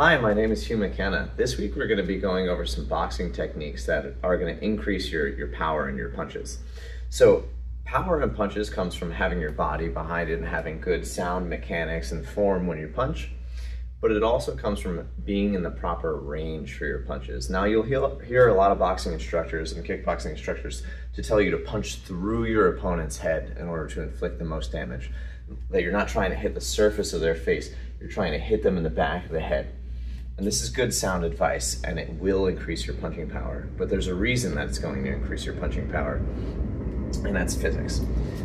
Hi, my name is Hugh McKenna. This week we're going to be going over some boxing techniques that are going to increase your, your power in your punches. So power in punches comes from having your body behind it and having good sound mechanics and form when you punch, but it also comes from being in the proper range for your punches. Now you'll hear a lot of boxing instructors and kickboxing instructors to tell you to punch through your opponent's head in order to inflict the most damage. That you're not trying to hit the surface of their face, you're trying to hit them in the back of the head. And this is good sound advice and it will increase your punching power. But there's a reason that it's going to increase your punching power, and that's physics.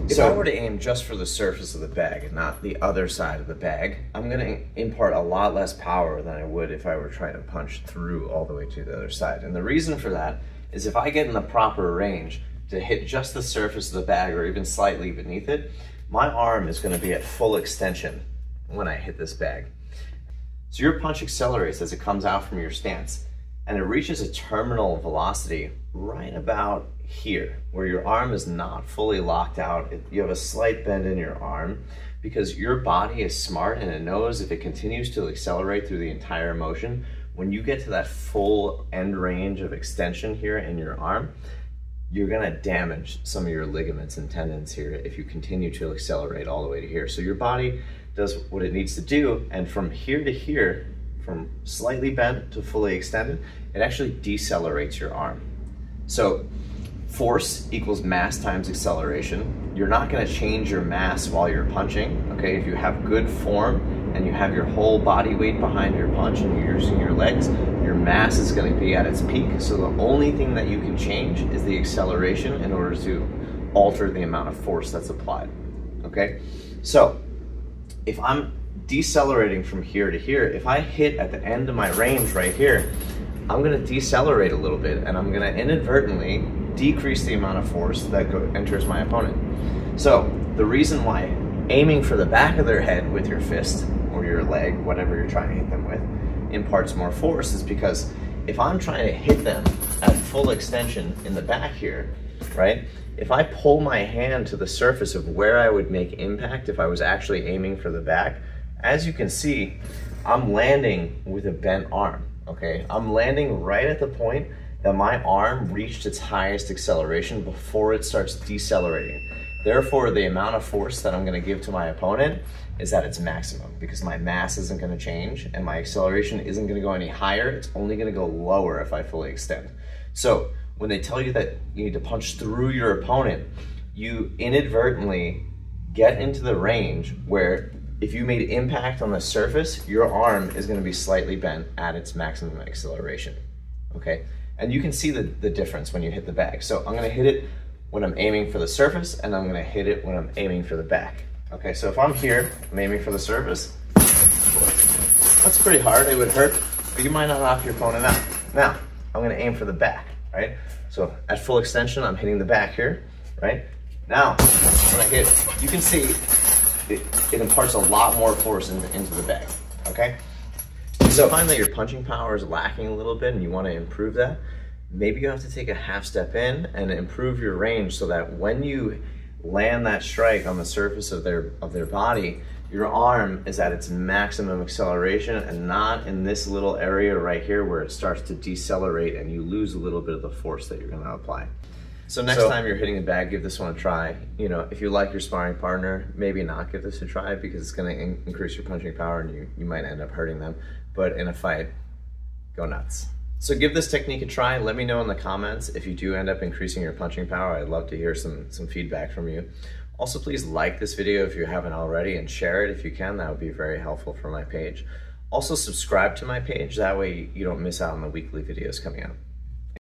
If so, I were to aim just for the surface of the bag and not the other side of the bag, I'm going to impart a lot less power than I would if I were trying to punch through all the way to the other side. And the reason for that is if I get in the proper range to hit just the surface of the bag or even slightly beneath it, my arm is going to be at full extension when I hit this bag. So your punch accelerates as it comes out from your stance and it reaches a terminal velocity right about here where your arm is not fully locked out. You have a slight bend in your arm because your body is smart and it knows if it continues to accelerate through the entire motion, when you get to that full end range of extension here in your arm, you're gonna damage some of your ligaments and tendons here if you continue to accelerate all the way to here. So your body does what it needs to do, and from here to here, from slightly bent to fully extended, it actually decelerates your arm. So force equals mass times acceleration. You're not gonna change your mass while you're punching, okay? If you have good form and you have your whole body weight behind your punch and you're using your legs, your mass is gonna be at its peak. So the only thing that you can change is the acceleration in order to alter the amount of force that's applied, okay? So if I'm decelerating from here to here, if I hit at the end of my range right here, I'm gonna decelerate a little bit and I'm gonna inadvertently decrease the amount of force that enters my opponent. So the reason why aiming for the back of their head with your fist or your leg, whatever you're trying to hit them with, imparts more force is because if I'm trying to hit them at full extension in the back here, right? If I pull my hand to the surface of where I would make impact if I was actually aiming for the back, as you can see, I'm landing with a bent arm, okay? I'm landing right at the point that my arm reached its highest acceleration before it starts decelerating. Therefore, the amount of force that I'm gonna give to my opponent is at its maximum because my mass isn't gonna change and my acceleration isn't gonna go any higher, it's only gonna go lower if I fully extend. So when they tell you that you need to punch through your opponent, you inadvertently get into the range where if you made impact on the surface, your arm is gonna be slightly bent at its maximum acceleration, okay? And you can see the, the difference when you hit the bag. So I'm gonna hit it when I'm aiming for the surface and I'm gonna hit it when I'm aiming for the back. Okay, so if I'm here, I'm aiming for the surface, that's pretty hard, it would hurt, but you might not knock your opponent out. Now, I'm gonna aim for the back right? So at full extension, I'm hitting the back here, right? Now, when I hit, you can see it, it imparts a lot more force into, into the bag, okay? So find that your punching power is lacking a little bit and you wanna improve that, maybe you have to take a half step in and improve your range so that when you land that strike on the surface of their of their body, your arm is at its maximum acceleration and not in this little area right here where it starts to decelerate and you lose a little bit of the force that you're gonna apply. So next so, time you're hitting the bag, give this one a try. You know, if you like your sparring partner, maybe not give this a try because it's gonna in increase your punching power and you, you might end up hurting them. But in a fight, go nuts. So give this technique a try. Let me know in the comments if you do end up increasing your punching power. I'd love to hear some, some feedback from you. Also, please like this video if you haven't already and share it if you can. That would be very helpful for my page. Also, subscribe to my page. That way you don't miss out on the weekly videos coming out.